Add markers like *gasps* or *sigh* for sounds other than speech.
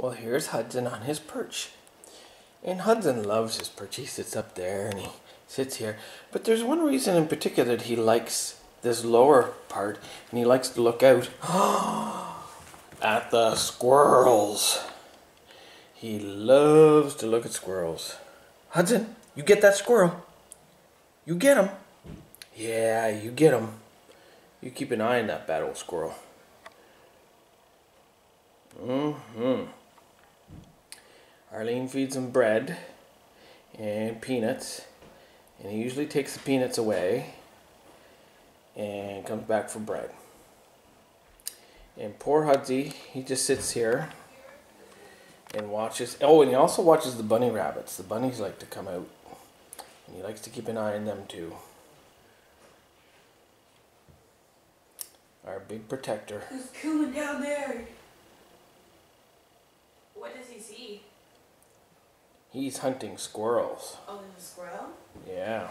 Well, here's Hudson on his perch. And Hudson loves his perch. He sits up there and he sits here. But there's one reason in particular that he likes this lower part and he likes to look out *gasps* at the squirrels. He loves to look at squirrels. Hudson, you get that squirrel. You get him. Yeah, you get him. You keep an eye on that bad old squirrel. Arleen feeds him bread and peanuts, and he usually takes the peanuts away and comes back for bread. And poor Hudsy, he just sits here and watches. Oh, and he also watches the bunny rabbits. The bunnies like to come out, and he likes to keep an eye on them too. Our big protector. Who's coming down there? What does he see? He's hunting squirrels. Oh, there's a squirrel? Yeah.